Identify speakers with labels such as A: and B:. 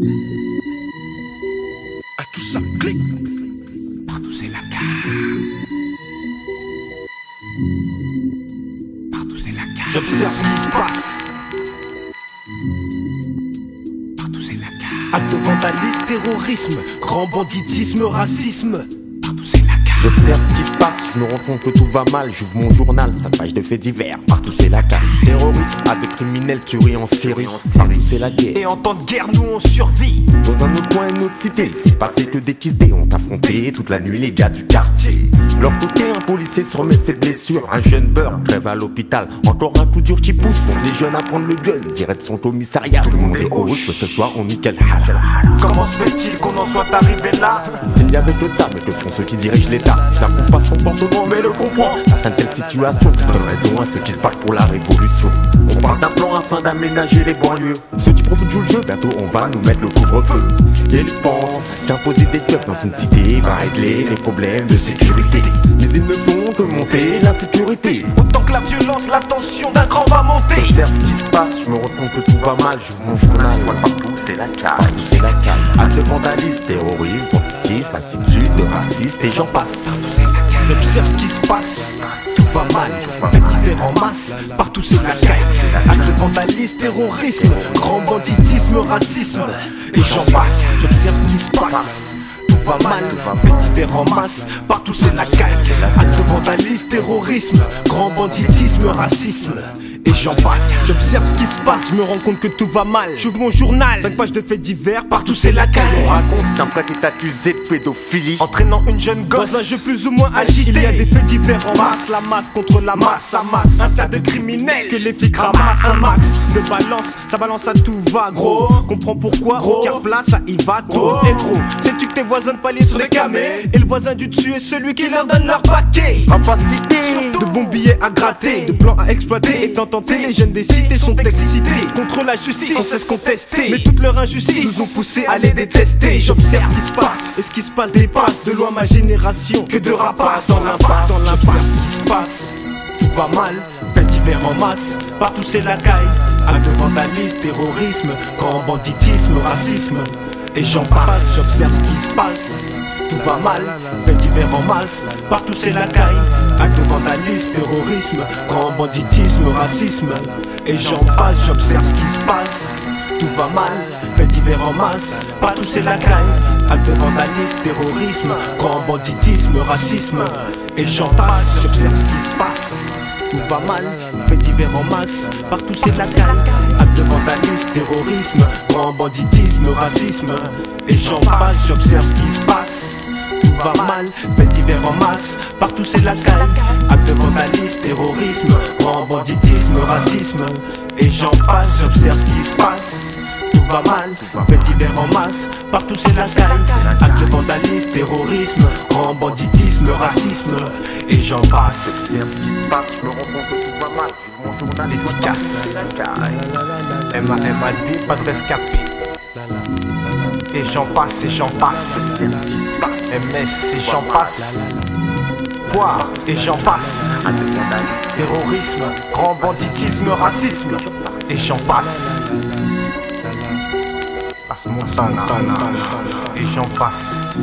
A: À tout ça, clic.
B: Partout c'est la carte. Partout c'est la carte.
C: J'observe ce qui se passe.
B: Partout c'est la carte.
C: Acte vandalisme, terrorisme, grand banditisme, racisme.
D: J'observe ce qui se passe, je me rends compte que tout va mal. J'ouvre mon journal, sa page de faits divers. Partout c'est la carte. Terrorisme, actes criminels, tuerie en série. Partout c'est la guerre.
C: Et en temps de guerre, nous on survit.
D: Dans un autre coin, une autre cité, c'est passé que des kisdés ont affronté toute la nuit les gars du quartier. De leur côté, un policier se remet de ses blessures. Un jeune beurre crève à l'hôpital. Encore un coup dur qui pousse les jeunes à prendre le gun. Direct son commissariat. Tout le monde est au rouge, que ce soir on nickel.
C: Comment se fait-il qu'on en soit arrivé là?
D: S'il n'y avait que ça, mais que font ceux qui dirigent l'État? N'approuve pas son comportement, mais le comprends. Face à une telle situation, donne raison à ceux qui se battent pour la révolution. On parle d'un plan afin d'aménager les banlieues. Ceux qui profitent jouent le jeu, bientôt on va nous mettre le couvre-feu. Ils pensent qu'imposer des keufs dans une cité va régler les problèmes de sécurité. Mais ils ne font que monter l'insécurité
C: la violence, la tension d'un cran va monter.
D: J'observe ce qui se passe, je me rends compte que tout va mal, j'ouvre mon journal, je vois partout c'est la carte, partout c'est la carte. Acte de vandalisme, terrorisme, banditisme, attitude de raciste et j'en passe.
C: J'observe ce qui se passe. Tout va mal, faits divers en masse. Partout c'est la caille. Acte de vandalisme, terrorisme, grand banditisme, racisme. Et j'en passe. J'observe ce qui se passe. Tout va mal, faits divers en masse. Partout c'est la caille. Acte de vandalisme, terrorisme, grand banditisme, racisme. Et j'en passe. J'observe ce qui se passe, je me rends compte que tout va mal. J'ouvre mon journal, 5 pages de faits divers, partout c'est la caille.
D: On raconte qu'un prêtre est accusé de pédophilie.
C: Entraînant une jeune gosse. Dans un jeu plus ou moins agité. Il y a des faits divers en masse. La masse contre la masse, à masse. Un tas de criminels. Que les flics ramassent Un max. de balance, ça balance à tout va gros. Comprends pourquoi, gros. Car place ça y va tôt. Et gros, tes voisins de palier sur les camés Et le voisin du dessus est celui qui leur donne leur paquet
D: Capacité
C: de bons billets à gratter, de plans à exploiter. Étant tentés, les jeunes des cités sont excités contre la justice, sans cesse contester. Mais toute leur injustice nous ont poussés à les détester. J'observe ce qui se passe, et ce qui se passe dépasse de loin ma génération. Que de rapaces dans l'impasse, dans l'impasse, ce qui se passe. Tout va mal, faits divers en masse, partout c'est la caille. Acte de vandalisme, terrorisme, grand banditisme, racisme. Et j'en passe, j'observe ce qui se passe. Tout va mal, faits divers en masse, partout c'est la caille. Acte de vandalisme, terrorisme, grand banditisme, racisme. Et j'en passe, j'observe ce qui se passe. Tout va mal, faits divers en masse, partout c'est la caille. Acte de vandalisme, terrorisme, grand banditisme, racisme. Et j'en passe, j'observe ce qui se passe. Tout va mal, faits divers en masse, partout c'est la caille. Acte de vandalisme, terrorisme, grand banditisme, racisme. Et j'en passe, j'observe ce qui se passe. Tout va mal, faits divers en masse, partout c'est la caille. Acte de vandalisme, terrorisme, grand banditisme, racisme. Et j'en passe, j'observe ce qui se passe. Tout va mal, faits divers en masse, partout c'est la caille. Acte de vandalisme, terrorisme, grand banditisme, racisme. Et j'en passe.
D: Je me rends compte que tout va mal, mon journal, vois
C: Efficace.
D: partout c'est la caille.
C: MAD, pas de rescapé. Et j'en passe, et j'en passe. MS, et j'en passe. Poire, et j'en passe. Terrorisme, grand banditisme, racisme. Et j'en passe. Passe mon sang, et j'en passe.